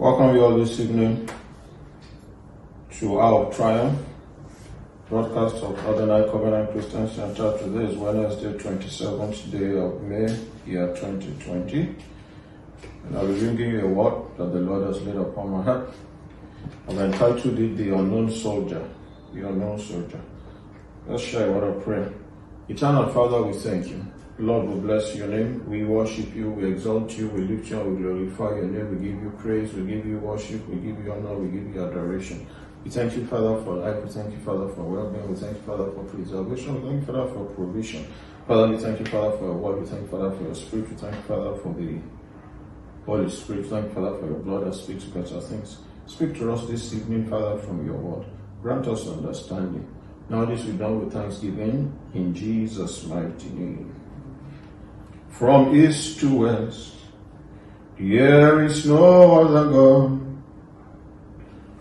Welcome you all this evening to Hour of Triumph, broadcast of Adonai Covenant Christian Center. Today is Wednesday, 27th day of May, year 2020. And I'll be bringing you a word that the Lord has laid upon my heart. I've entitled it The Unknown Soldier. The Unknown Soldier. Let's share a word of prayer. Eternal Father, we thank you. Lord, we bless your name. We worship you. We exalt you. We lift you we glorify your name. We give you praise. We give you worship. We give you honor. We give you adoration. We thank you, Father, for life. We thank you, Father, for well-being. We thank you, Father, for preservation. We thank you, Father, for provision. Father, we thank you, Father, for your word. We thank you, Father, for your spirit. We thank you, Father, for the Holy Spirit. Thank you, Father, for your blood that speaks better things. Speak to us this evening, Father, from your word. Grant us understanding. Now this we done with thanksgiving in Jesus' mighty name. From east to west, there is no other God.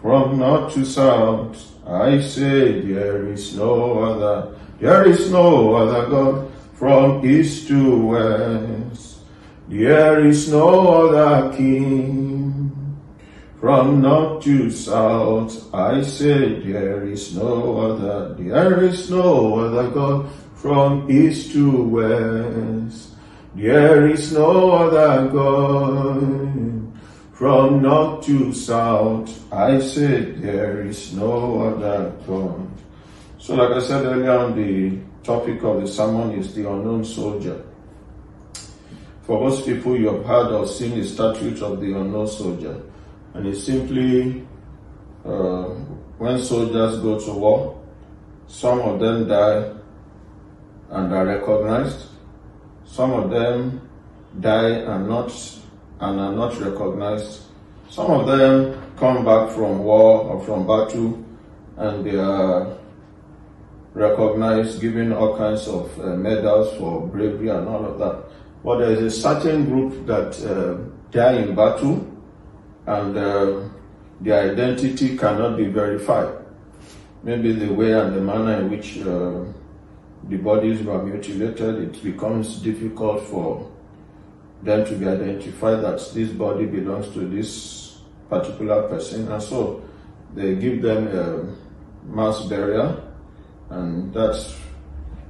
From north to south, I say there is no other, there is no other God. From east to west, there is no other King. From north to south, I say there is no other, there is no other God. From east to west, there is no other God. From north to south, I said there is no other God. So like I said earlier on, the topic of the sermon is the unknown soldier. For most people, you have heard or seen the statute of the unknown soldier. And it's simply uh, when soldiers go to war, some of them die and are recognized. Some of them die and not and are not recognized. Some of them come back from war or from battle and they are recognized, given all kinds of uh, medals for bravery and all of that. But there is a certain group that uh, die in battle and uh, their identity cannot be verified. Maybe the way and the manner in which uh, the bodies were mutilated, it becomes difficult for them to be identified that this body belongs to this particular person, and so they give them a mass burial, and that's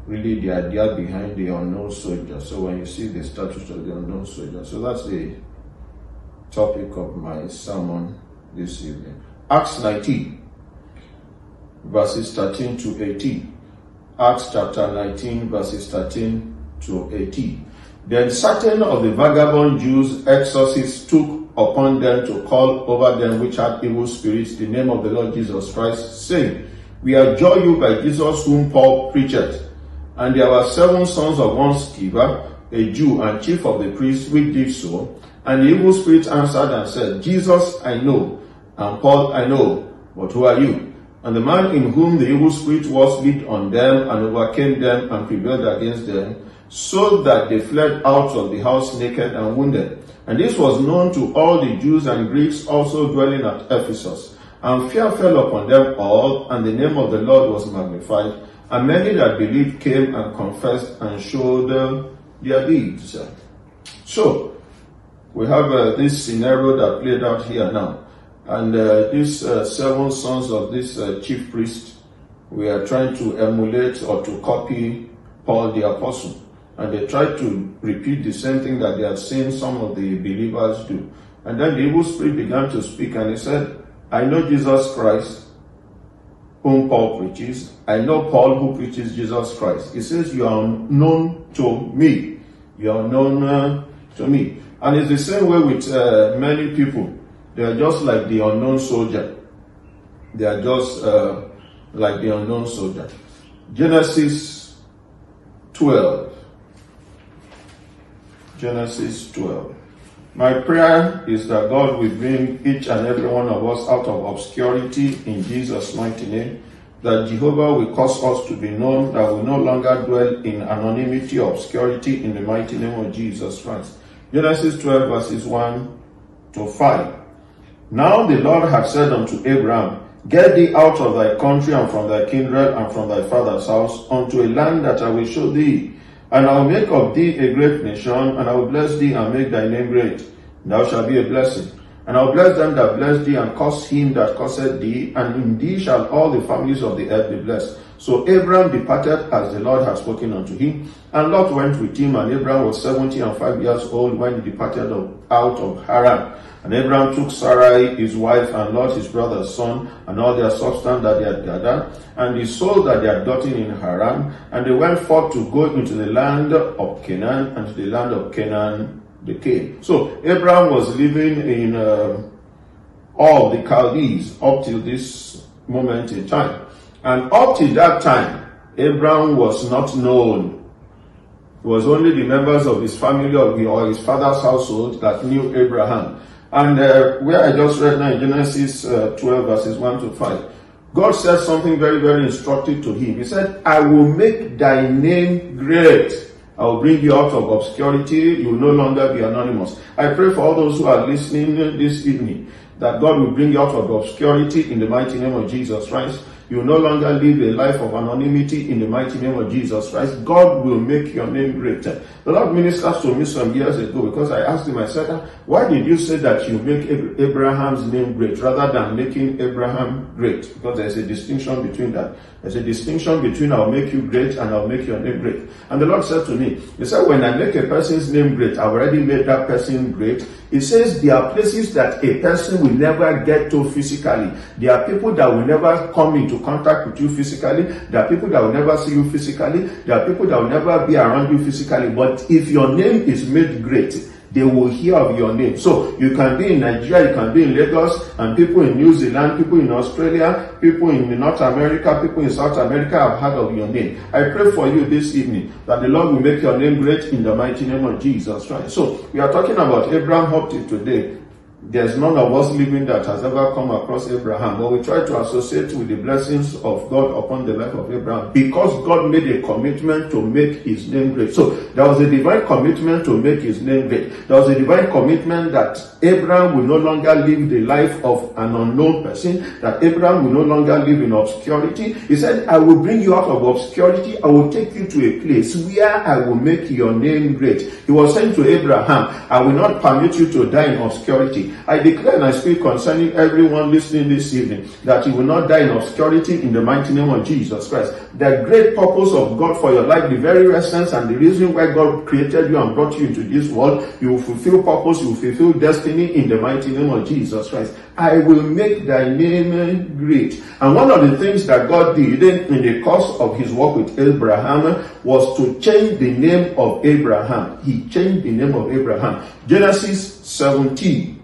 really the idea behind the unknown soldier. So when you see the statue of the unknown soldier, so that's the topic of my sermon this evening. Acts 19, verses 13 to 18. Acts chapter 19, verses 13 to 18. Then certain of the vagabond Jews exorcists took upon them to call over them which had evil spirits the name of the Lord Jesus Christ, saying, We adjure you by Jesus whom Paul preached. And there were seven sons of one Sceva, a Jew and chief of the priests, which did so. And the evil spirit answered and said, Jesus I know, and Paul I know, but who are you? And the man in whom the evil spirit was leaped on them and overcame them and prevailed against them, so that they fled out of the house naked and wounded. And this was known to all the Jews and Greeks also dwelling at Ephesus. And fear fell upon them all, and the name of the Lord was magnified. And many that believed came and confessed and showed uh, their deeds. So, we have uh, this scenario that played out here now. And uh, these uh, seven sons of this uh, chief priest, we are trying to emulate or to copy Paul the apostle. And they tried to repeat the same thing that they had seen some of the believers do. And then the evil spirit began to speak and he said, I know Jesus Christ, whom Paul preaches. I know Paul who preaches Jesus Christ. He says, You are known to me. You are known uh, to me. And it's the same way with uh, many people. They are just like the unknown soldier. They are just uh, like the unknown soldier. Genesis 12. Genesis 12. My prayer is that God will bring each and every one of us out of obscurity in Jesus' mighty name. That Jehovah will cause us to be known, that we no longer dwell in anonymity or obscurity in the mighty name of Jesus Christ. Genesis 12 verses 1 to 5. Now the Lord had said unto Abraham, Get thee out of thy country and from thy kindred and from thy father's house unto a land that I will show thee. And I will make of thee a great nation, and I will bless thee and make thy name great. Thou shalt be a blessing. And I'll bless them that bless thee, and curse him that curseth thee, and in thee shall all the families of the earth be blessed. So Abraham departed as the Lord had spoken unto him, and Lot went with him, and Abraham was seventy and five years old when he departed out of Haran. And Abraham took Sarai his wife, and Lot his brother's son, and all their substance that they had gathered, and he sold that they had gotten in Haran, and they went forth to go into the land of Canaan, and to the land of Canaan they came. So Abraham was living in uh, all the Chaldees up till this moment in time. And up to that time, Abraham was not known. It was only the members of his family or his father's household that knew Abraham. And uh, where I just read now in Genesis uh, 12 verses 1 to 5, God said something very, very instructive to him. He said, I will make thy name great. I will bring you out of obscurity. You will no longer be anonymous. I pray for all those who are listening this evening that God will bring you out of obscurity in the mighty name of Jesus Christ. You no longer live a life of anonymity in the mighty name of Jesus Christ. God will make your name great. The Lord ministers to me some years ago because I asked him, I said, ah, why did you say that you make Abraham's name great rather than making Abraham great? Because there's a distinction between that. There's a distinction between I'll make you great and I'll make your name great. And the Lord said to me, He said, when I make a person's name great, I've already made that person great. He says there are places that a person will never get to physically. There are people that will never come into contact with you physically. There are people that will never see you physically. There are people that will never be around you physically. But if your name is made great, they will hear of your name. So you can be in Nigeria, you can be in Lagos, and people in New Zealand, people in Australia, people in North America, people in South America have heard of your name. I pray for you this evening that the Lord will make your name great in the mighty name of Jesus Christ. So we are talking about Abraham up today. There's none of us living that has ever come across Abraham, but we try to associate with the blessings of God upon the life of Abraham because God made a commitment to make his name great. So there was a divine commitment to make his name great. There was a divine commitment that Abraham will no longer live the life of an unknown person, that Abraham will no longer live in obscurity. He said, I will bring you out of obscurity. I will take you to a place where I will make your name great. He was saying to Abraham, I will not permit you to die in obscurity. I declare and I speak concerning everyone listening this evening that you will not die in obscurity in the mighty name of Jesus Christ. The great purpose of God for your life, the very essence and the reason why God created you and brought you into this world, you will fulfill purpose, you will fulfill destiny in the mighty name of Jesus Christ. I will make thy name great. And one of the things that God did in the course of his work with Abraham was to change the name of Abraham. He changed the name of Abraham. Genesis 17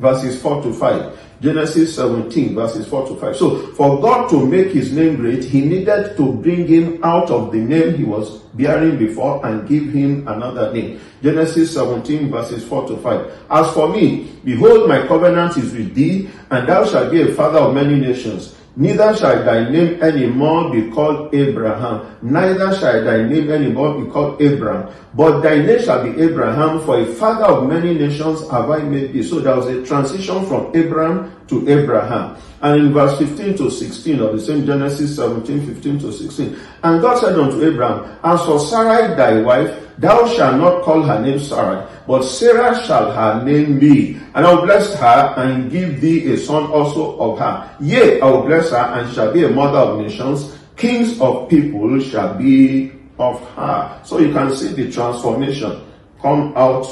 verses 4 to 5. Genesis 17 verses 4 to 5. So for God to make his name great, he needed to bring him out of the name he was bearing before and give him another name. Genesis 17 verses 4 to 5. As for me, behold my covenant is with thee, and thou shalt be a father of many nations. Neither shall thy name any more be called Abraham, neither shall thy name any more be called Abraham, but thy name shall be Abraham, for a father of many nations have I made thee. So there was a transition from Abraham to Abraham. And in verse 15 to 16 of the same Genesis 17, 15 to 16, and God said unto Abraham, As for Sarai thy wife, thou shalt not call her name Sarai, but Sarah shall her name be. And I will bless her and give thee a son also of her. Yea, I will bless her and shall be a mother of nations. Kings of people shall be of her. So you can see the transformation come out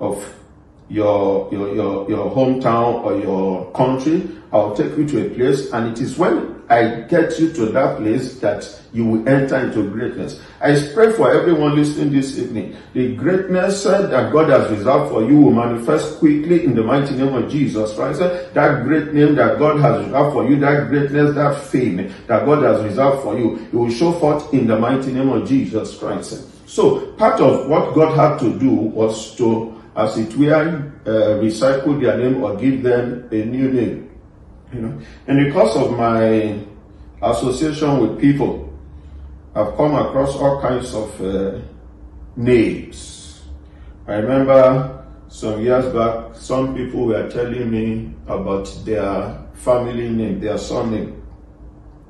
of your, your, your, your hometown or your country. I'll take you to a place and it is when I get you to that place that you will enter into greatness. I pray for everyone listening this evening. The greatness that God has reserved for you will manifest quickly in the mighty name of Jesus Christ. That great name that God has reserved for you, that greatness, that fame that God has reserved for you, it will show forth in the mighty name of Jesus Christ. So part of what God had to do was to, as it were, uh, recycle their name or give them a new name. You know, and because of my association with people, I've come across all kinds of uh, names. I remember some years back, some people were telling me about their family name, their surname,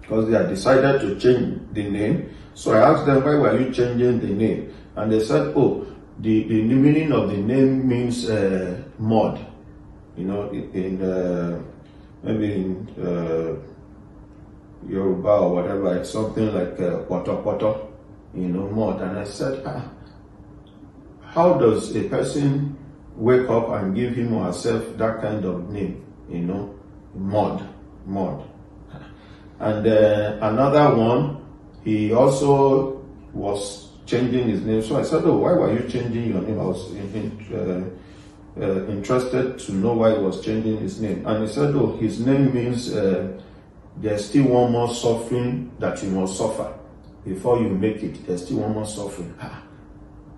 because they had decided to change the name. So I asked them, why were you changing the name? And they said, oh, the, the meaning of the name means uh, mud. you know, in, uh, maybe in uh, Yoruba or whatever, it's something like uh, poto poto, you know, mud. And I said, ah, how does a person wake up and give him or herself that kind of name, you know, mud, mud. And uh, another one, he also was changing his name. So I said, oh, why were you changing your name? I was in, in, uh, uh, interested to know why he was changing his name. And he said, oh, his name means uh, there's still one more suffering that you must suffer before you make it. There's still one more suffering. Ah.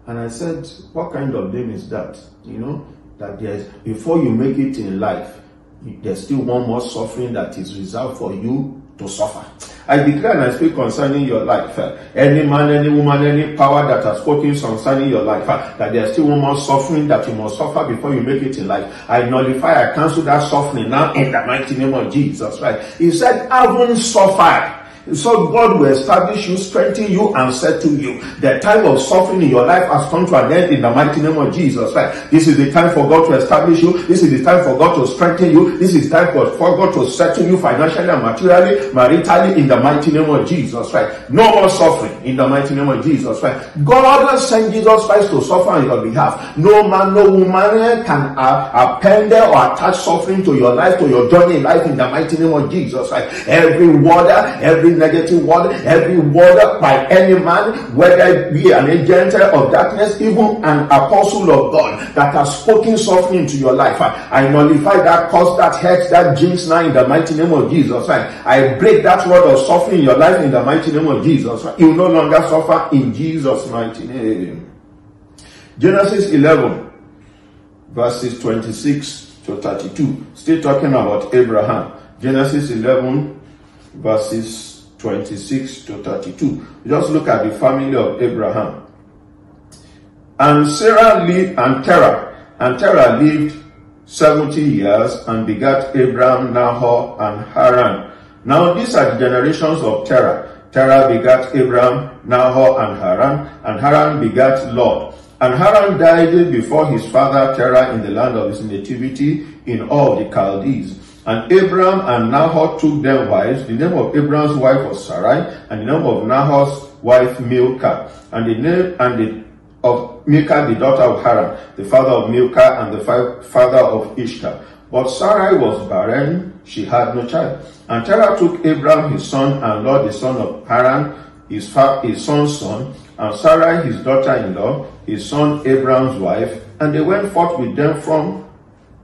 And I said, what kind of name is that? You know, that there's, before you make it in life, there's still one more suffering that is reserved for you to suffer. I declare and I speak concerning your life. Any man, any woman, any power that has spoken concerning your life, that there's still one more suffering that you must suffer before you make it in life. I nullify, I cancel that suffering now in the mighty name of Jesus. Right? He said, I haven't suffered so God will establish you, strengthen you, and settle you. The time of suffering in your life has come to an end in the mighty name of Jesus. Right? This is the time for God to establish you. This is the time for God to strengthen you. This is the time for, God to settle you financially and materially, maritally in the mighty name of Jesus. Right? No more suffering in the mighty name of Jesus. Right? God sent Jesus Christ to suffer on your behalf. No man, no woman can append or attach suffering to your life, to your journey in life in the mighty name of Jesus. Right? Every word, every negative word, every word by any man, whether it be an agent of darkness, even an apostle of God that has spoken suffering into your life. I nullify that cause, that hex, that jinx now in the mighty name of Jesus. I break that word of suffering in your life in the mighty name of Jesus. You no longer suffer in Jesus' mighty name. Genesis 11, verses 26 to 32. Still talking about Abraham. Genesis 11, verses 26 to 32. Just look at the family of Abraham. And Sarah lived, and Terah, and Terah lived 70 years and begat Abraham, Nahor, and Haran. Now these are the generations of Terah. Terah begat Abraham, Nahor, and Haran, and Haran begat Lot. And Haran died before his father Terah in the land of his nativity in all the Chaldees. And Abraham and Nahor took them wives. The name of Abraham's wife was Sarai, and the name of Nahor's wife Milcah, and the name and the of Milcah, the daughter of Haran, the father of Milcah, and the father of Ishmael. But Sarai was barren; she had no child. And Terah took Abraham his son, and Lot the son of Haran, his, his son's son, and Sarai his daughter-in-law, his son Abraham's wife, and they went forth with them from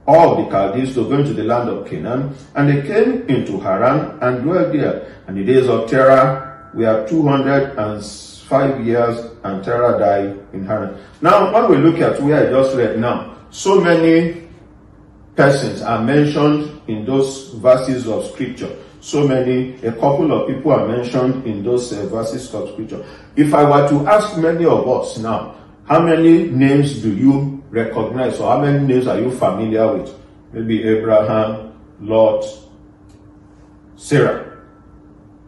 all the Chaldees to go into the land of Canaan, and they came into Haran and dwelt there. And the days of Terah were 205 years, and Terah died in Haran. Now, when we look at where I just read now, so many persons are mentioned in those verses of scripture. So many, a couple of people are mentioned in those uh, verses of scripture. If I were to ask many of us now, how many names do you recognize or how many names are you familiar with? Maybe Abraham, Lot, Sarah.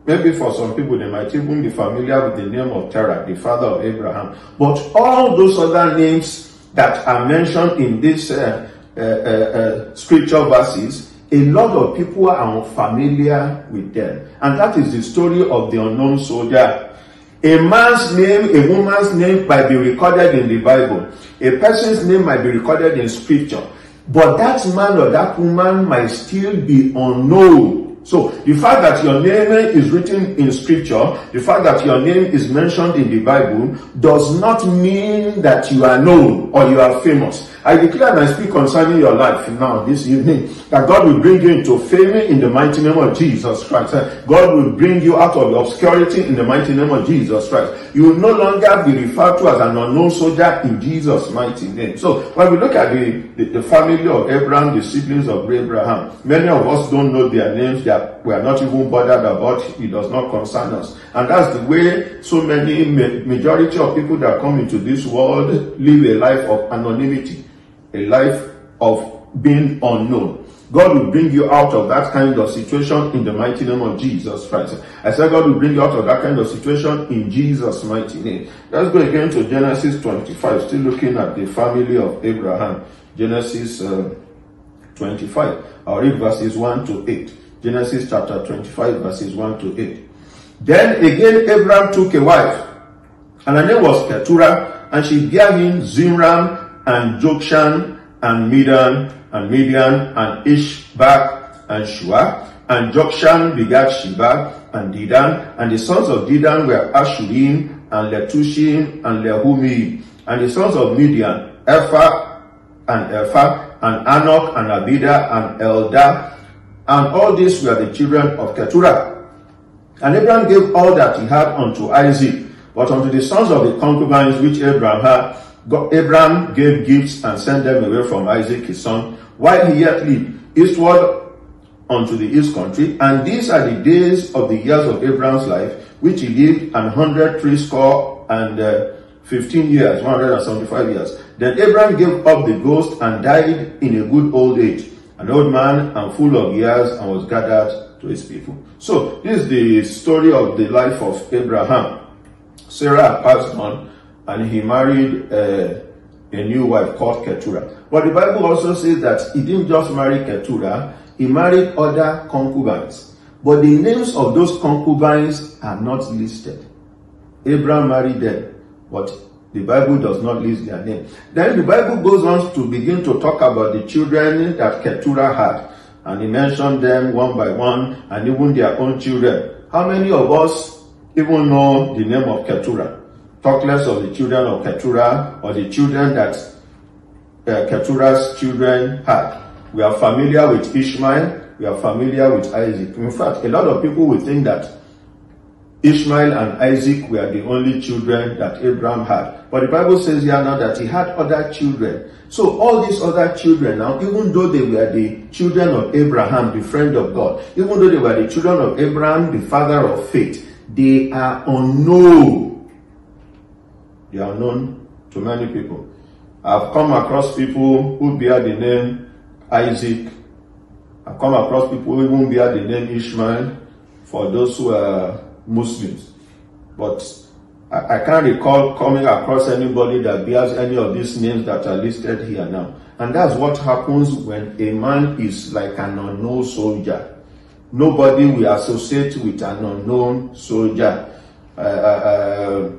Maybe for some people they might even be familiar with the name of Terah, the father of Abraham. But all those other names that are mentioned in these uh, uh, uh, uh scripture verses, a lot of people are unfamiliar with them. And that is the story of the unknown soldier A man's name, a woman's name might be recorded in the Bible. A person's name might be recorded in scripture. But that man or that woman might still be unknown So the fact that your name is written in scripture, the fact that your name is mentioned in the Bible does not mean that you are known or you are famous. I declare and I speak concerning your life now this evening that God will bring you into fame in the mighty name of Jesus Christ. God will bring you out of the obscurity in the mighty name of Jesus Christ. You will no longer be referred to as an unknown soldier in Jesus' mighty name. So when we look at the, the, the family of Abraham, the siblings of Abraham, many of us don't know their names, their that we are not even bothered about, it. it does not concern us. And that's the way so many, majority of people that come into this world live a life of anonymity, a life of being unknown. God will bring you out of that kind of situation in the mighty name of Jesus Christ. I said God will bring you out of that kind of situation in Jesus' mighty name. Let's go again to Genesis 25, still looking at the family of Abraham. Genesis uh, 25. I'll read verses 1 to 8. Genesis chapter 25, verses 1 to 8. Then again Abraham took a wife, and her name was Keturah, and she gave him Zimran and Jokshan and Midian and Midian and Ishbak and Shua. And Jokshan begat Sheba and Dedan, and the sons of Dedan were Ashurim and Letushim and Lehumi. And the sons of Midian, Ephah and Ephah, and Anok and Abida and Eldah. And all these were the children of Keturah. And Abraham gave all that he had unto Isaac, but unto the sons of the concubines which Abraham had, God, Abraham gave gifts and sent them away from Isaac his son, while he yet lived eastward unto the east country. And these are the days of the years of Abraham's life, which he lived an hundred threescore and uh, fifteen years, one hundred and seventy-five years. Then Abraham gave up the ghost and died in a good old age, an old man and full of years, and was gathered to his people. So this is the story of the life of Abraham. Sarah passed on, and he married uh, a new wife called Keturah. But the Bible also says that he didn't just marry Keturah, he married other concubines. But the names of those concubines are not listed. Abraham married them, but the Bible does not list their name. Then the Bible goes on to begin to talk about the children that Keturah had. And he mentioned them one by one and even their own children. How many of us even know the name of Keturah? Talk less of the children of Keturah or the children that uh, Keturah's children had. We are familiar with Ishmael. We are familiar with Isaac. In fact, a lot of people will think that Ishmael and Isaac were the only children that Abraham had. But the Bible says here now that he had other children. So all these other children now, even though they were the children of Abraham, the friend of God, even though they were the children of Abraham, the father of faith, they are unknown. They are known to many people. I've come across people who bear the name Isaac. I've come across people who even bear the name Ishmael for those who are Muslims. But I, I can't recall coming across anybody that bears any of these names that are listed here now. And that's what happens when a man is like an unknown soldier. Nobody will associate with an unknown soldier. Uh, uh, uh,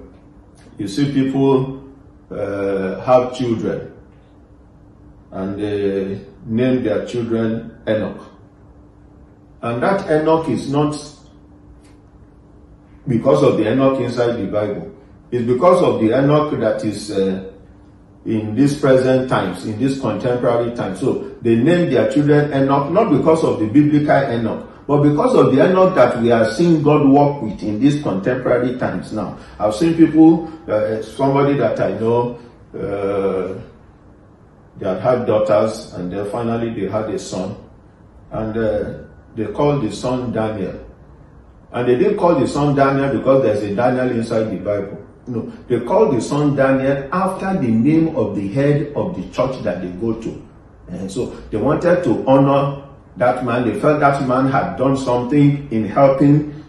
you see people uh, have children and they name their children Enoch. And that Enoch is not because of the Enoch inside the Bible. It's because of the Enoch that is uh, in these present times, in this contemporary time. So they name their children Enoch not because of the biblical Enoch, but because of the Enoch that we are seeing God work with in these contemporary times now. I've seen people, uh, somebody that I know, uh, they had had daughters and then finally they had a son and uh, they called the son Daniel. And they didn't call the son Daniel because there's a Daniel inside the Bible. No, they called the son Daniel after the name of the head of the church that they go to. And so they wanted to honor that man. They felt that man had done something in helping,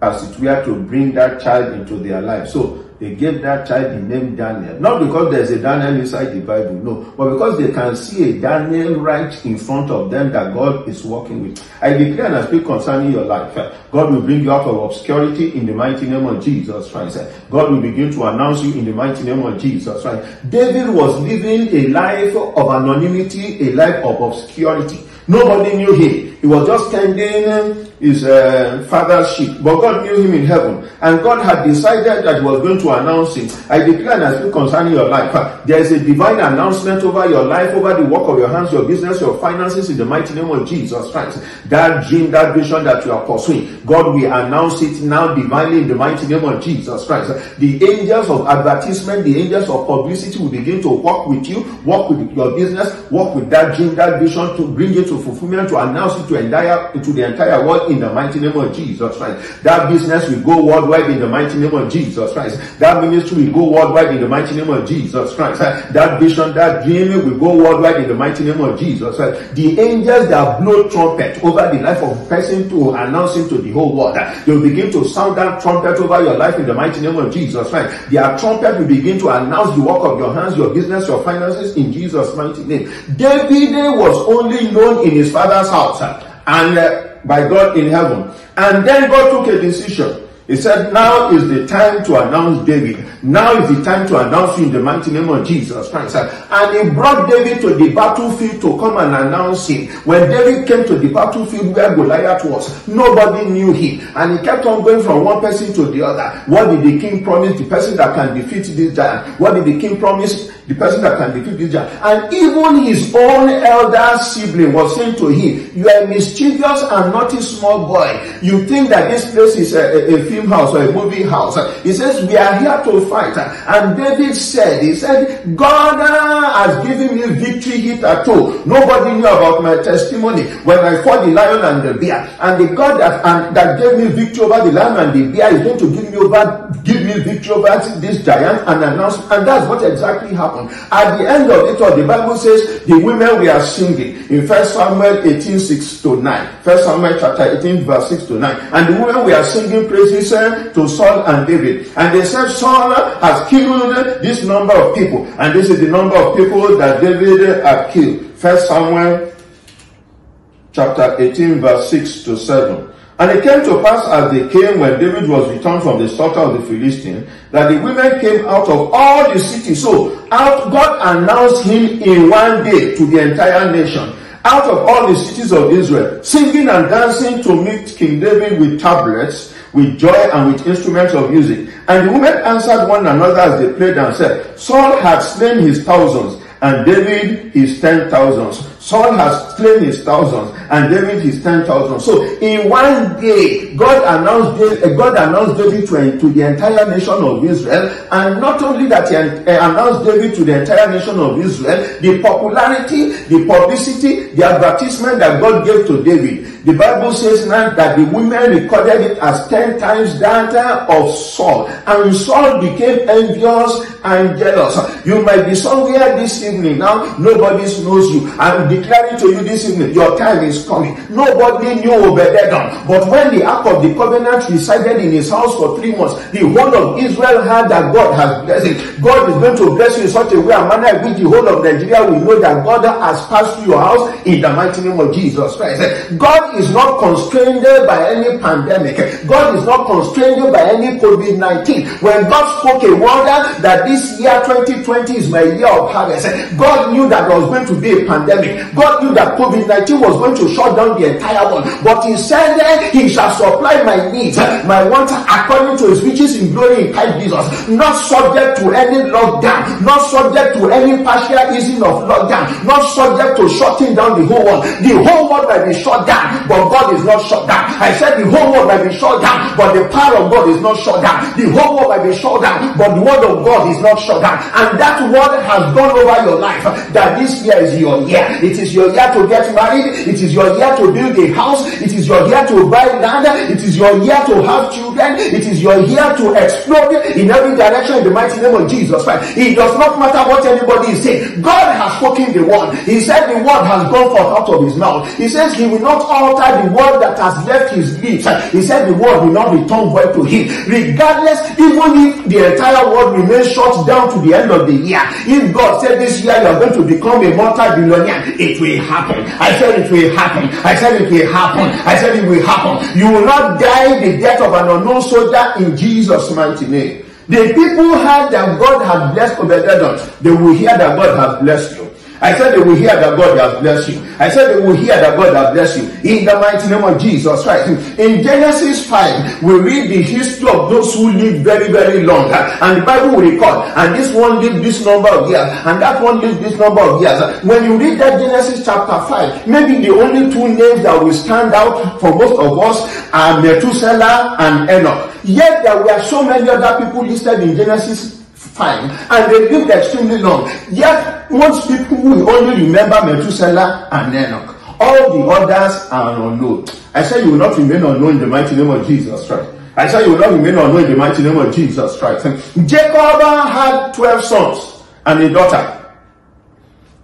as it were, to bring that child into their life. So they gave that child the name Daniel. Not because there's a Daniel inside the Bible, no, but because they can see a Daniel right in front of them that God is working with. I declare and I speak concerning your life. God will bring you out of obscurity in the mighty name of Jesus Christ. God will begin to announce you in the mighty name of Jesus Christ. David was living a life of anonymity, a life of obscurity. Nobody knew him. He was just tending his uh, father's sheep. But God knew him in heaven. And God had decided that he was going to announce him. I declare and I speak concerning your life. There is a divine announcement over your life, over the work of your hands, your business, your finances in the mighty name of Jesus Christ. That dream, that vision that you are pursuing, God will announce it now divinely in the mighty name of Jesus Christ. The angels of advertisement, the angels of publicity will begin to work with you, work with your business, work with that dream, that vision to bring it to fulfillment, to announce it to entire, to the entire world in the mighty name of Jesus Christ. That business will go worldwide in the mighty name of Jesus Christ. That ministry will go worldwide in the mighty name of Jesus Christ. That vision, that dream will go worldwide in the mighty name of Jesus Christ. The angels that blow trumpet over the life of a person to announce him to the whole world. They will begin to sound that trumpet over your life in the mighty name of Jesus Christ. Their trumpet will begin to announce the work of your hands, your business, your finances in Jesus' mighty name. David was only known in his father's house and uh, by God in heaven. And then God took a decision. He said, now is the time to announce David. Now is the time to announce you in the mighty name of Jesus Christ. And he brought David to the battlefield to come and announce him. When David came to the battlefield where Goliath was, nobody knew him. And he kept on going from one person to the other. What did the king promise? The person that can defeat this giant. What did the king promise? The person that can defeat this giant. And even his own elder sibling was saying to him, you are a mischievous and naughty small boy. You think that this place is a, a, a house or a movie house. He says, we are here to fight. And David said, he said, God uh, has given me victory hitherto. Nobody knew about my testimony when I fought the lion and the bear. And the God that, and, that gave me victory over the lion and the bear is going to give me over, give me victory over this giant and announce. And that's what exactly happened. At the end of it all, the Bible says the women were singing in First Samuel 18, 6 to 9. First Samuel chapter 18, verse 6 to 9. And the women were singing praises to Saul and David. And they said, Saul has killed this number of people. And this is the number of people that David had killed. First Samuel chapter 18 verse 6 to 7. And it came to pass as they came when David was returned from the slaughter of the Philistines, that the women came out of all the cities. So out God announced him in one day to the entire nation. Out of all the cities of Israel, singing and dancing to meet King David with tabrets, with joy and with instruments of music. And the women answered one another as they played and said, Saul had slain his thousands, and David his ten thousands. Saul has slain his thousands, and David his ten thousands. So in one day, God announced David, God announced David to, to the entire nation of Israel, and not only that he uh, announced David to the entire nation of Israel, the popularity, the publicity, the advertisement that God gave to David. The Bible says now that the women recorded it as ten times that of Saul, and Saul became envious and jealous. You might be somewhere this evening now, nobody knows you. I'm declaring to you this evening, your time is coming. Nobody knew Obed-edom, but when the Ark of the Covenant resided in his house for three months, the whole of Israel heard that God has blessed him. God is going to bless you in such a way and manner in which the whole of Nigeria will know that God has passed through your house in the mighty name of Jesus Christ. God is not constrained by any pandemic. God is not constrained by any COVID-19. When God spoke a word that this year 2020 is my year of harvest, God knew that there was going to be a pandemic. God knew that COVID-19 was going to shut down the entire world. But he said that he shall supply my needs, my wants according to his riches in glory in Christ Jesus. Not subject to any lockdown, not subject to any partial easing of lockdown, not subject to shutting down the whole world. The whole world might be shut down, but God is not shut down. I said the whole world might be shut down, but the power of God is not shut down. The whole world might be shut down, but the word of God is not shut down. And that word has gone over your life that this year is your year. It is your year to get married. It is your year to build a house. It is your year to buy land. It is your year to have children. It is your year to explode in every direction in the mighty name of Jesus Christ. It does not matter what anybody is saying. God has spoken the word. He said the word has gone forth out of his mouth. He says he will not alter the word that has left his lips. He said the word will not return void to him. Regardless, even if the entire world remains shut down to the end of the year, if God said this year you are going to become a multi-billionaire, it will happen. I said it will happen. I said it will happen. I said it will happen. You will not die the death of an unknown soldier in Jesus' mighty name. The people heard that God has blessed Obed-edom. They will hear that God has blessed you. I said they will hear that God has blessed you. I said they will hear that God has blessed you. In the mighty name of Jesus Christ. In Genesis 5, we read the history of those who lived very, very long. And the Bible will record. And this one lived this number of years. And that one lived this number of years. When you read that Genesis chapter 5, maybe the only two names that will stand out for most of us are Methuselah and Enoch. Yet there were so many other people listed in Genesis fine and they lived extremely long. Yet most people will only remember Methuselah and Enoch. All the others are unknown. I said you will not remain unknown in the mighty name of Jesus Christ. I said you will not remain unknown in the mighty name of Jesus Christ. Jacob had 12 sons and a daughter.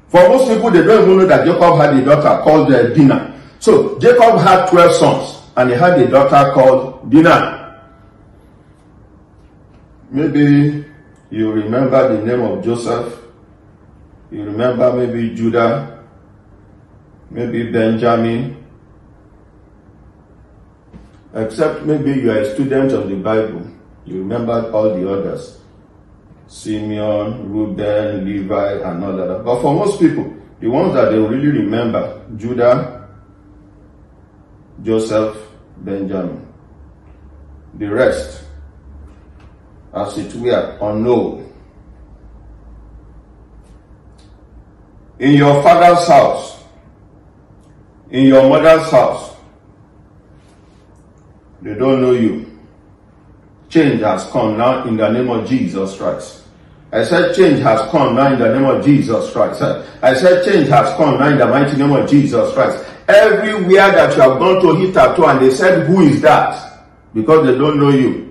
For most people, they don't even know that Jacob had a daughter called uh, Dinah. So Jacob had 12 sons and he had a daughter called Dinah. Maybe you remember the name of Joseph. You remember maybe Judah, maybe Benjamin. Except maybe you are a student of the Bible. You remember all the others. Simeon, Reuben, Levi, and all that. But for most people, the ones that they really remember, Judah, Joseph, Benjamin. The rest, as it were, unknown. In your father's house, in your mother's house, they don't know you. Change has come now in the name of Jesus Christ. I said change has come now in the name of Jesus Christ. I said change has come now in the mighty name of Jesus Christ. Everywhere that you have gone to hit tattoo and they said, who is that? Because they don't know you.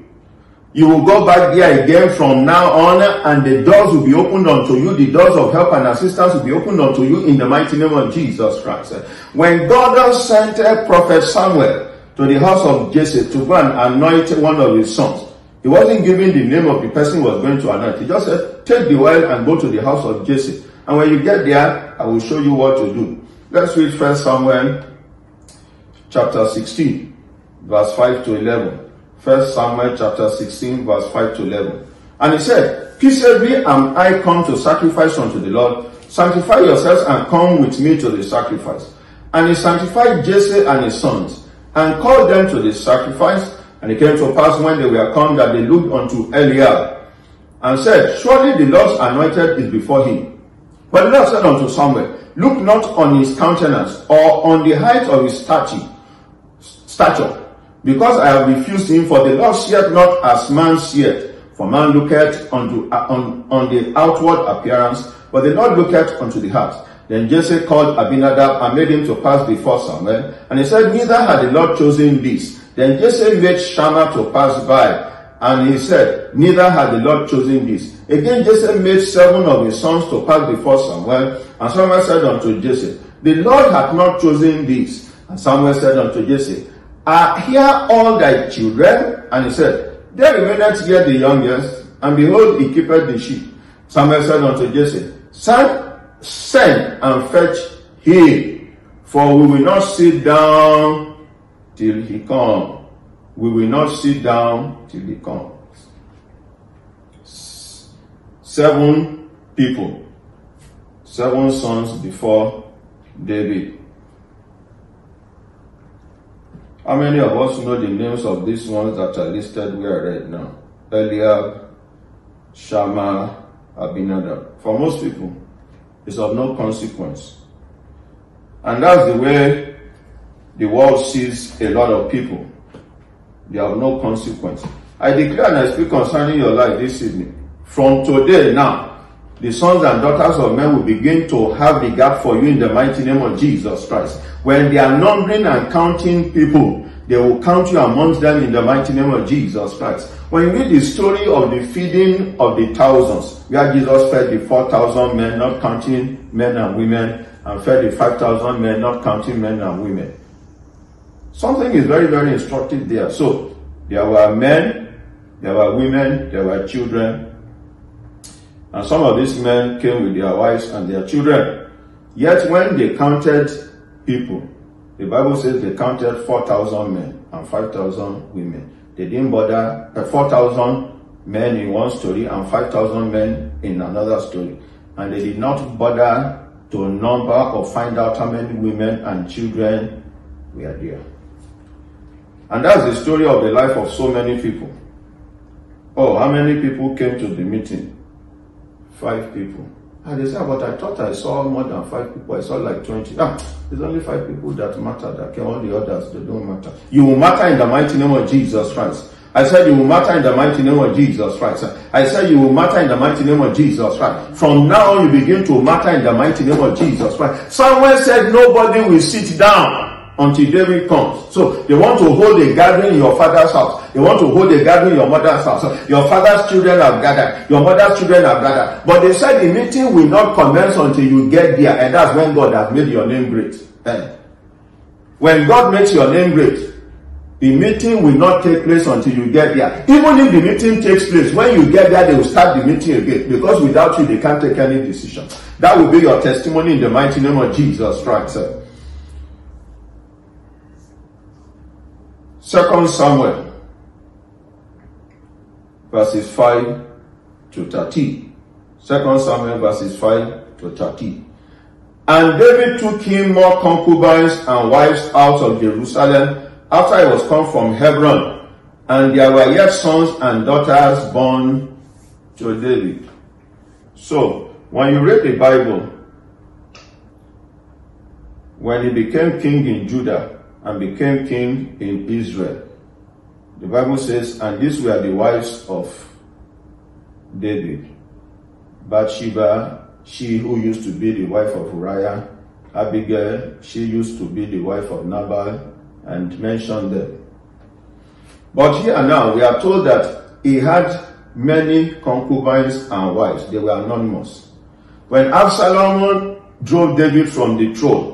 You will go back there again from now on and the doors will be opened unto you. The doors of help and assistance will be opened unto you in the mighty name of Jesus Christ. When God sent a Prophet Samuel to the house of Jesse to go and anoint one of his sons, he wasn't giving the name of the person he was going to anoint. He just said, take the oil and go to the house of Jesse. And when you get there, I will show you what to do. Let's read First Samuel chapter 16, verse 5 to 11. First Samuel chapter 16, verse 5 to 11. And he said, Peaceably am I come to sacrifice unto the Lord. Sanctify yourselves and come with me to the sacrifice. And he sanctified Jesse and his sons, and called them to the sacrifice. And it came to pass when they were come that they looked unto Eliab, and said, Surely the Lord's anointed is before him. But the Lord said unto Samuel, Look not on his countenance, or on the height of his stature, stature, because I have refused him, for the Lord seeth not as man seeth. For man looketh unto, uh, on, on the outward appearance, but the Lord looketh unto the heart. Then Jesse called Abinadab and made him to pass before Samuel. And he said, Neither had the Lord chosen this, then Jesse made Shammah to pass by, and he said, Neither had the Lord chosen this. Again Jesse made seven of his sons to pass before Samuel, and Samuel said unto Jesse, The Lord hath not chosen this. And Samuel said unto Jesse, Are here all thy children? And he said, There remaineth yet the youngest, and behold, he keepeth the sheep. Samuel said unto Jesse, Send, send and fetch him, for we will not sit down till he come. We will not sit down till he comes. Seven people, seven sons before David. How many of us know the names of these ones that are listed where right now? Eliab, Shammah, Abinadab. For most people, it's of no consequence. And that's the way the world sees a lot of people. They have no consequence. I declare and I speak concerning your life this evening. From today now, the sons and daughters of men will begin to have gap for you in the mighty name of Jesus Christ. When they are numbering and counting people, they will count you amongst them in the mighty name of Jesus Christ. When you read the story of the feeding of the thousands, where Jesus fed the 4,000 men, not counting men and women, and fed the 5,000 men, not counting men and women. Something is very, very instructive there. So, there were men, there were women, there were children, and some of these men came with their wives and their children. Yet when they counted people, the Bible says they counted 4,000 men and 5,000 women. They didn't bother, uh, 4,000 men in one story and 5,000 men in another story. And they did not bother to number or find out how many women and children were there. And that's the story of the life of so many people. Oh, how many people came to the meeting? Five people. And they said, but I thought I saw more than five people. I saw like 20. Ah, there's only five people that matter. That can All the others, they don't matter. You will matter in the mighty name of Jesus Christ. I said you will matter in the mighty name of Jesus Christ. I said you will matter in the mighty name of Jesus Christ. From now on, you begin to matter in the mighty name of Jesus Christ. Someone said nobody will sit down until David comes. So they want to hold a gathering in your father's house. They want to hold a gathering in your mother's house. Your father's children have gathered. Your mother's children have gathered. But they said the meeting will not commence until you get there. And that's when God has made your name great. Eh? When God makes your name great, the meeting will not take place until you get there. Even if the meeting takes place, when you get there, they will start the meeting again. Because without you, they can't take any decision. That will be your testimony in the mighty name of Jesus Christ. Second Samuel, verses 5 to 30. Second Samuel, verses 5 to 30. And David took him more concubines and wives out of Jerusalem after he was come from Hebron, and there were yet sons and daughters born to David. So, when you read the Bible, when he became king in Judah, and became king in Israel. The Bible says, and these were the wives of David. Bathsheba, she who used to be the wife of Uriah, Abigail, she used to be the wife of Nabal, and mentioned them. But here now, we are told that he had many concubines and wives. They were anonymous. When Absalom drove David from the throne,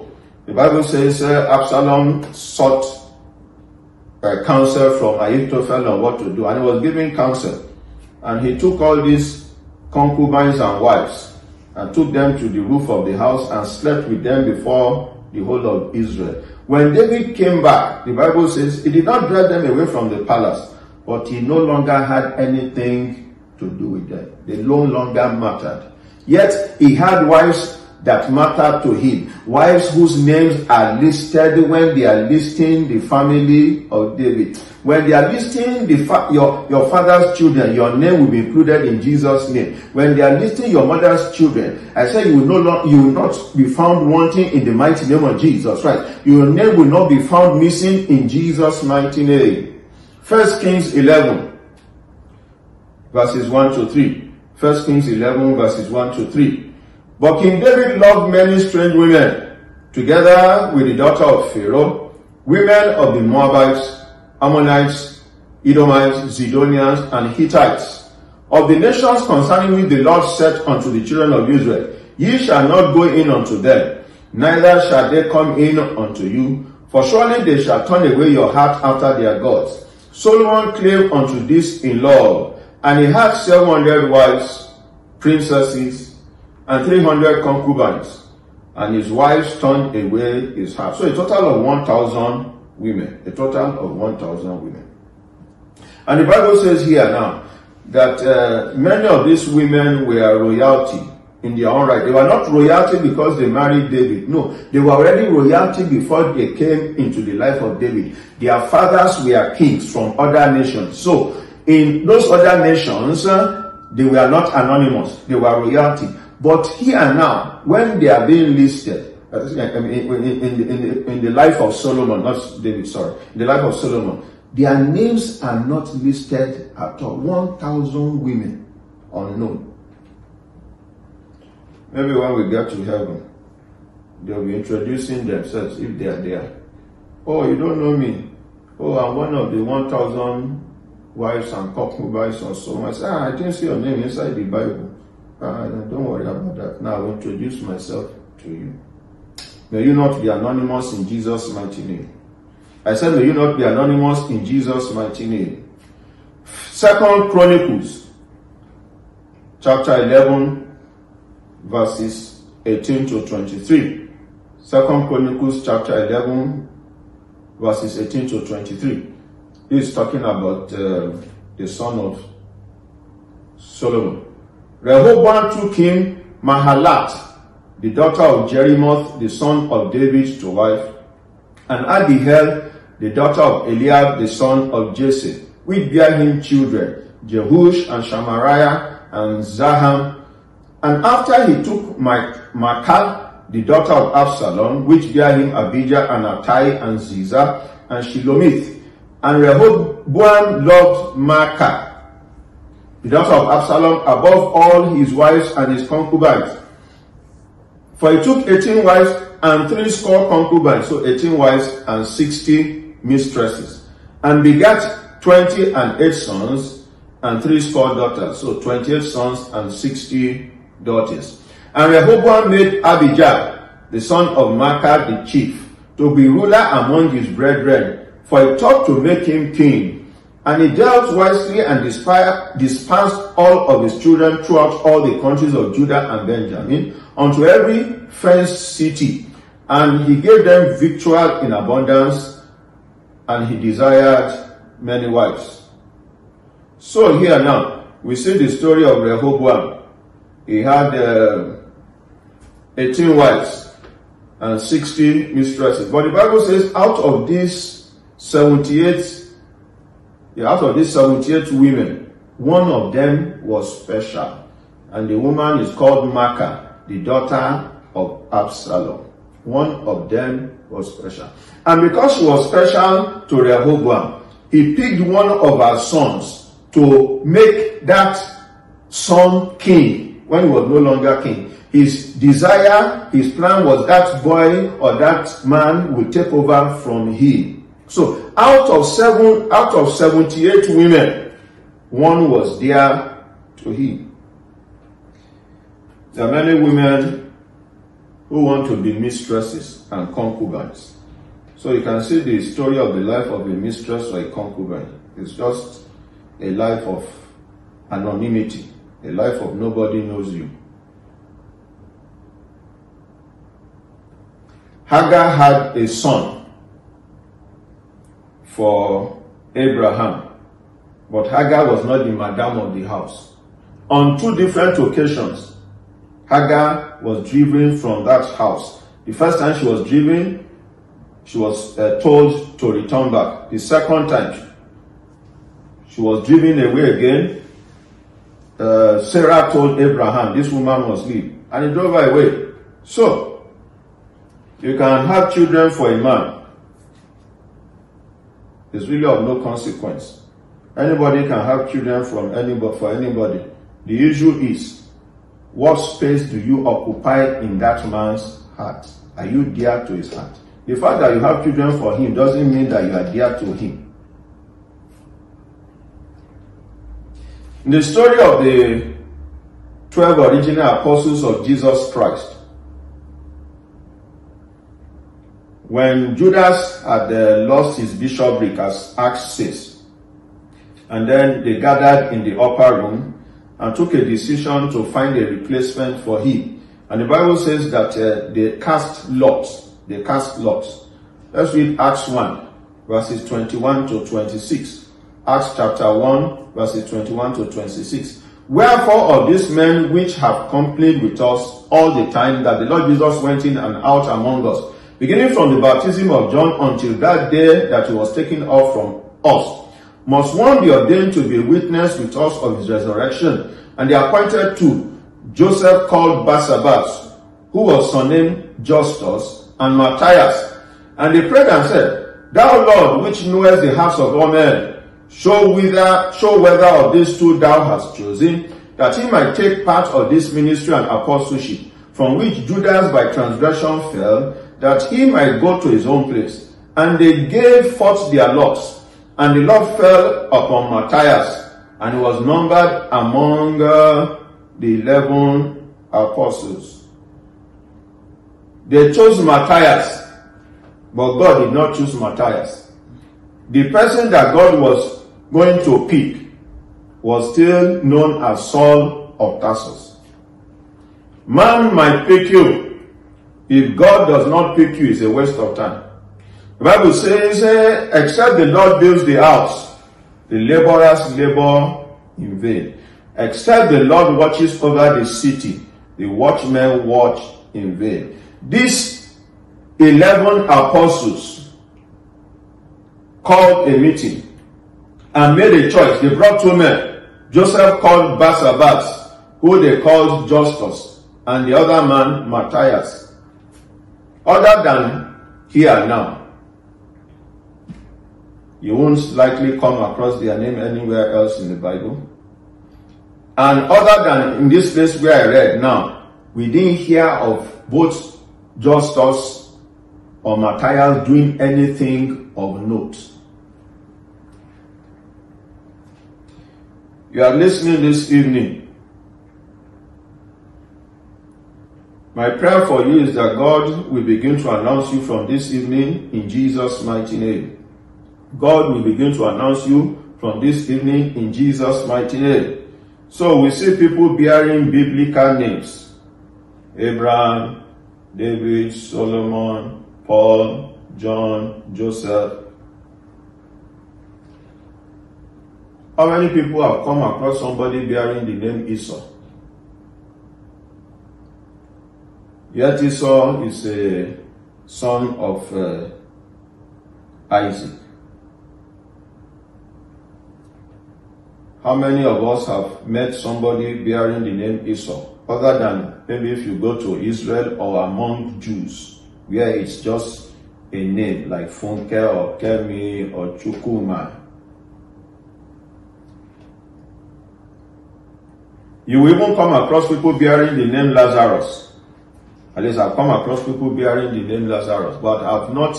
the Bible says uh, Absalom sought uh, counsel from Ahithophel on what to do, and he was giving counsel. And he took all these concubines and wives and took them to the roof of the house and slept with them before the whole of Israel. When David came back, the Bible says he did not drive them away from the palace, but he no longer had anything to do with them. They no longer mattered. Yet he had wives that matter to him. Wives whose names are listed when they are listing the family of David. When they are listing the fa- your, your father's children, your name will be included in Jesus' name. When they are listing your mother's children, I say you will, no long, you will not be found wanting in the mighty name of Jesus, right? Your name will not be found missing in Jesus' mighty name. First Kings 11, verses 1 to 3. First Kings 11, verses 1 to 3. But King David loved many strange women, together with the daughter of Pharaoh, women of the Moabites, Ammonites, Edomites, Zidonians, and Hittites. Of the nations concerning which the Lord said unto the children of Israel, Ye shall not go in unto them, neither shall they come in unto you, for surely they shall turn away your heart after their gods. Solomon clave unto this in love, and he had seven hundred wives, princesses, and 300 concubines, and his wives turned away his heart. So a total of 1,000 women, a total of 1,000 women. And the Bible says here now that uh, many of these women were royalty in their own right. They were not royalty because they married David. No, they were already royalty before they came into the life of David. Their fathers were kings from other nations. So in those other nations, uh, they were not anonymous. They were royalty. But here now, when they are being listed, I mean, in, in, in, in, the life of Solomon, not David, sorry, in the life of Solomon, their names are not listed at all. 1,000 women unknown. Maybe when we get to heaven, they'll be introducing themselves if they are there. Oh, you don't know me. Oh, I'm one of the 1,000 wives and concubines or so. I say, ah, I didn't see your name inside the Bible. Uh, don't worry about that. Now I'll introduce myself to you. May you not be anonymous in Jesus' mighty name. I said, may you not be anonymous in Jesus' mighty name. Second Chronicles, chapter 11, verses 18 to 23. Second Chronicles, chapter 11, verses 18 to 23. This is talking about uh, the son of Solomon. Rehoboam took him Mahalath, the daughter of Jerimoth, the son of David, to wife, and Abihail, the daughter of Eliab, the son of Jesse, which bare him children, Jeush and Shamariah and Zaham. And after he took Maacah, the daughter of Absalom, which bare him Abijah and Attai and Ziza and Shelomith. And Rehoboam loved Maacah, daughter of Absalom, above all his wives and his concubines. For he took 18 wives and three score concubines, so 18 wives and 60 mistresses, and begat 20 and 8 sons and three score daughters, so 28 sons and 60 daughters. And Rehoboam made Abijah, the son of Maacah, the chief, to be ruler among his brethren, for he thought to make him king. And he dealt wisely and dispersed all of his children throughout all the countries of Judah and Benjamin, unto every fenced city. And he gave them victual in abundance, and he desired many wives. So here now, we see the story of Rehoboam. He had uh, 18 wives and 16 mistresses. But the Bible says out of these 78, yeah, out of these 78 women, one of them was special. And the woman is called Maacah, the daughter of Absalom. One of them was special. And because she was special to Rehoboam, he picked one of her sons to make that son king when he was no longer king. His desire, his plan was that boy or that man would take over from him. So out of seven, out of 78 women, one was there to him. There are many women who want to be mistresses and concubines. So you can see the story of the life of a mistress or a concubine. It's just a life of anonymity, a life of nobody knows you. Hagar had a son for Abraham, but Hagar was not the madam of the house. On two different occasions, Hagar was driven from that house. The first time she was driven, she was uh, told to return back. The second time, she was driven away again. Uh, Sarah told Abraham, this woman must leave. And he drove her away. So, you can have children for a man. It's really of no consequence. Anybody can have children from anybody for anybody. The issue is, what space do you occupy in that man's heart? Are you dear to his heart? The fact that you have children for him doesn't mean that you are dear to him. In the story of the 12 original apostles of Jesus Christ, When Judas had uh, lost his bishopric, as Acts says, and then they gathered in the upper room and took a decision to find a replacement for him. And the Bible says that uh, they cast lots. They cast lots. Let's read Acts 1, verses 21 to 26. Acts chapter 1, verses 21 to 26. Wherefore of these men which have companied with us all the time that the Lord Jesus went in and out among us, beginning from the baptism of John until that day that he was taken off from us. Must one be ordained to be a witness with us of his resurrection? And they appointed two, Joseph called Barsabbas, who was surnamed Justus, and Matthias. And they prayed and said, Thou Lord, which knowest the hearts of all men, show whether, show whether of these two thou hast chosen, that he might take part of this ministry and apostleship, from which Judas by transgression fell, that he might go to his own place. And they gave forth their lots, and the lot fell upon Matthias, and he was numbered among uh, the eleven apostles. They chose Matthias, but God did not choose Matthias. The person that God was going to pick was still known as Saul of Tarsus. Man might pick you, if God does not pick you, it's a waste of time. The Bible says, except the Lord builds the house, the laborers labor in vain. Except the Lord watches over the city, the watchmen watch in vain. These 11 apostles called a meeting and made a choice. They brought two men. Joseph called Barsabbas, who they called Justus, and the other man Matthias other than here now. You won't likely come across their name anywhere else in the Bible. And other than in this place where I read now, we didn't hear of both Justus or Matthias doing anything of note. You are listening this evening. My prayer for you is that God will begin to announce you from this evening in Jesus' mighty name. God will begin to announce you from this evening in Jesus' mighty name. So we see people bearing biblical names. Abraham, David, Solomon, Paul, John, Joseph. How many people have come across somebody bearing the name Esau? Yet Esau is a son of uh, Isaac. How many of us have met somebody bearing the name Esau? Other than maybe if you go to Israel or among Jews, where it's just a name like Funke or Kemi or Chukwuma. You will even come across people bearing the name Lazarus. At least I've come across people bearing the name Lazarus, but I've not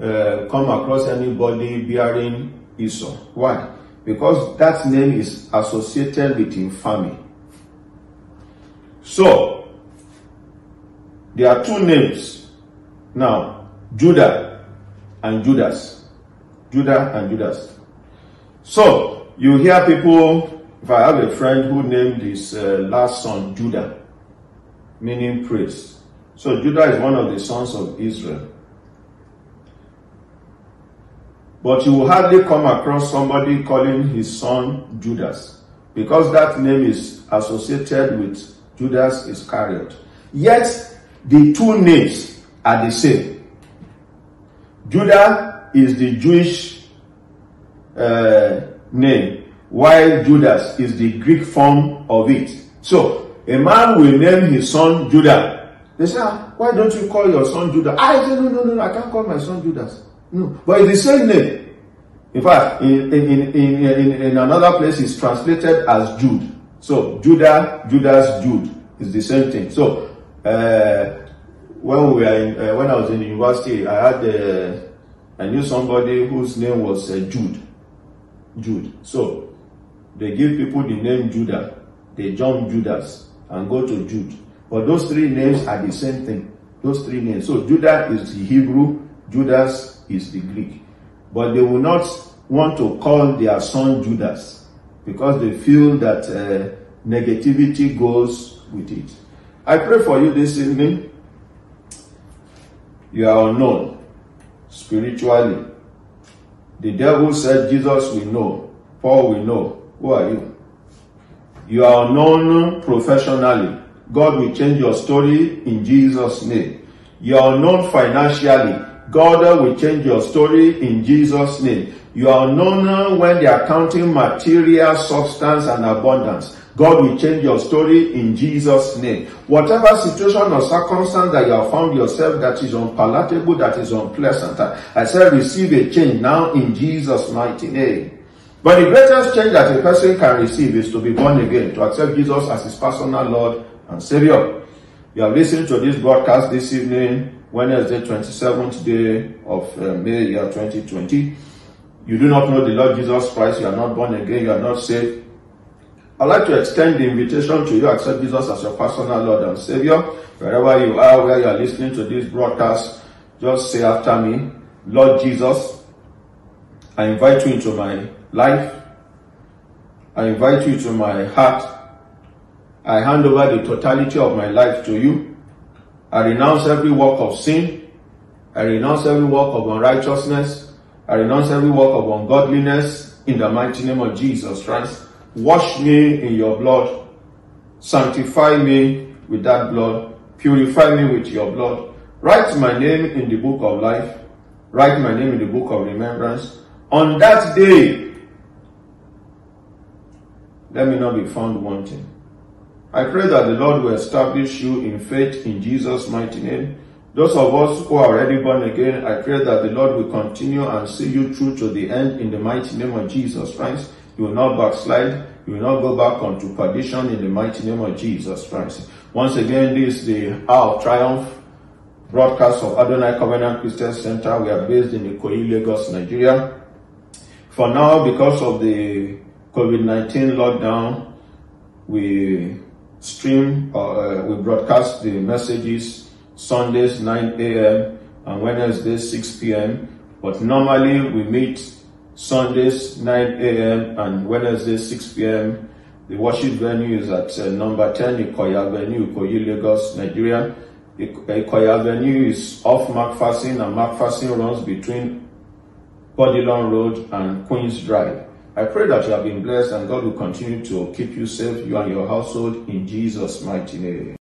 uh, come across anybody bearing Esau. Why? because that name is associated with infamy. So, there are two names now Judah and Judas. Judah and Judas. So, you hear people, if I have a friend who named his uh, last son Judah, meaning priest. So, Judah is one of the sons of Israel. But you will hardly come across somebody calling his son Judas because that name is associated with Judas Iscariot. Yet the two names are the same. Judah is the Jewish uh, name, while Judas is the Greek form of it. So a man will name his son Judah. They say, ah, why don't you call your son Judah? I say, no, no, no, I can't call my son Judas. No, but it's the same name. In fact, in, in, in, in, in another place, it's translated as Jude. So, Judah, Judas, Jude is the same thing. So, uh, when we were in, uh, when I was in university, I had uh, I knew somebody whose name was uh, Jude. Jude. So, they give people the name Judah. They jump Judas and go to Jude. But those three names are the same thing. Those three names. So Judah is the Hebrew, Judas is the Greek. But they will not want to call their son Judas because they feel that uh, negativity goes with it. I pray for you this evening. You are unknown spiritually. The devil said Jesus we know, Paul we know. Who are you? You are known professionally. God will change your story in Jesus' name. You are known financially. God will change your story in Jesus' name. You are known when they are counting material substance and abundance. God will change your story in Jesus' name. Whatever situation or circumstance that you have found yourself that is unpalatable, that is unpleasant, I say receive a change now in Jesus' mighty name. But the greatest change that a person can receive is to be born again, to accept Jesus as his personal Lord and Savior. You have listened to this broadcast this evening, Wednesday, 27th day of uh, May, year 2020. You do not know the Lord Jesus Christ, you are not born again, you are not saved. I'd like to extend the invitation to you accept Jesus as your personal Lord and Savior. Wherever you are, where you are listening to this broadcast, just say after me, Lord Jesus, I invite you into my life. I invite you to my heart. I hand over the totality of my life to you. I renounce every work of sin. I renounce every work of unrighteousness. I renounce every work of ungodliness in the mighty name of Jesus Christ. Wash me in your blood. Sanctify me with that blood. Purify me with your blood. Write my name in the book of life. Write my name in the book of remembrance. On that day, let me not be found wanting. I pray that the Lord will establish you in faith in Jesus' mighty name. Those of us who are already born again, I pray that the Lord will continue and see you through to the end in the mighty name of Jesus Christ. You will not backslide. You will not go back onto perdition in the mighty name of Jesus Christ. Once again, this is the Hour of Triumph broadcast of Adonai Covenant Christian Center. We are based in Ikoyi, Lagos, Nigeria. For now, because of the COVID-19 lockdown, we stream, uh, we broadcast the messages Sundays 9 a.m. and Wednesdays 6 p.m. But normally we meet Sundays 9 a.m. and Wednesdays 6 p.m. The worship venue is at uh, number 10 Ikoya Avenue, Ikoyi, Lagos, Nigeria. Ikoya Avenue is off McPherson and McPherson runs between Bourdillon Road and Queens Drive. I pray that you have been blessed and God will continue to keep you safe, you and your household, in Jesus' mighty name.